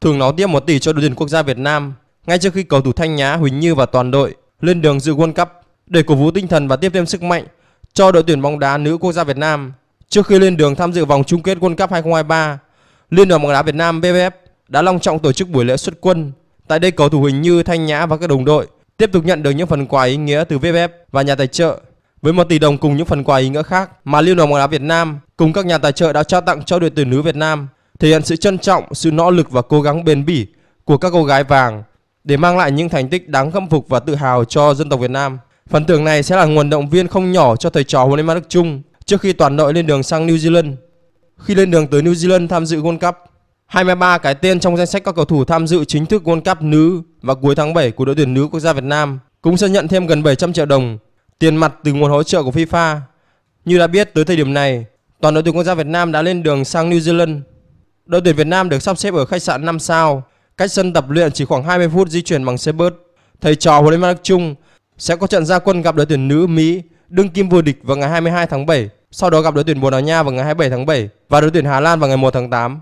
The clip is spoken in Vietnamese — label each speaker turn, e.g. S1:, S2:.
S1: thường nó tiếp 1 tỷ cho đội tuyển quốc gia Việt Nam ngay trước khi cầu thủ Thanh Nhã, Huỳnh Như và toàn đội lên đường dự World Cup để cổ vũ tinh thần và tiếp thêm sức mạnh cho đội tuyển bóng đá nữ quốc gia Việt Nam. Trước khi lên đường tham dự vòng chung kết World Cup 2023, Liên đoàn bóng đá Việt Nam VFF đã long trọng tổ chức buổi lễ xuất quân. Tại đây cầu thủ Huỳnh Như, Thanh Nhã và các đồng đội tiếp tục nhận được những phần quà ý nghĩa từ VFF và nhà tài trợ với 1 tỷ đồng cùng những phần quà ý nghĩa khác mà Liên đoàn bóng đá Việt Nam cùng các nhà tài trợ đã trao tặng cho đội tuyển nữ Việt Nam, thể hiện sự trân trọng, sự nỗ lực và cố gắng bền bỉ của các cô gái vàng để mang lại những thành tích đáng khâm phục và tự hào cho dân tộc Việt Nam. Phần thưởng này sẽ là nguồn động viên không nhỏ cho thầy trò huấn luyện viên Đức Trung trước khi toàn đội lên đường sang New Zealand. Khi lên đường tới New Zealand tham dự World Cup, 23 cái tên trong danh sách các cầu thủ tham dự chính thức World Cup nữ và cuối tháng 7 của đội tuyển nữ quốc gia Việt Nam cũng sẽ nhận thêm gần 700 triệu đồng tiền mặt từ nguồn hỗ trợ của FIFA. Như đã biết tới thời điểm này, toàn đội tuyển quốc gia Việt Nam đã lên đường sang New Zealand. Đội tuyển Việt Nam được sắp xếp ở khách sạn 5 sao, cách sân tập luyện chỉ khoảng 20 phút di chuyển bằng xe bus. Thầy trò huấn luyện viên Đức Trung sẽ có trận gia quân gặp đội tuyển nữ Mỹ đương kim vô địch vào ngày 22 tháng 7, sau đó gặp đội tuyển Bồ Đào Nha vào ngày 27 tháng 7 và đội tuyển Hà Lan vào ngày 1 tháng 8.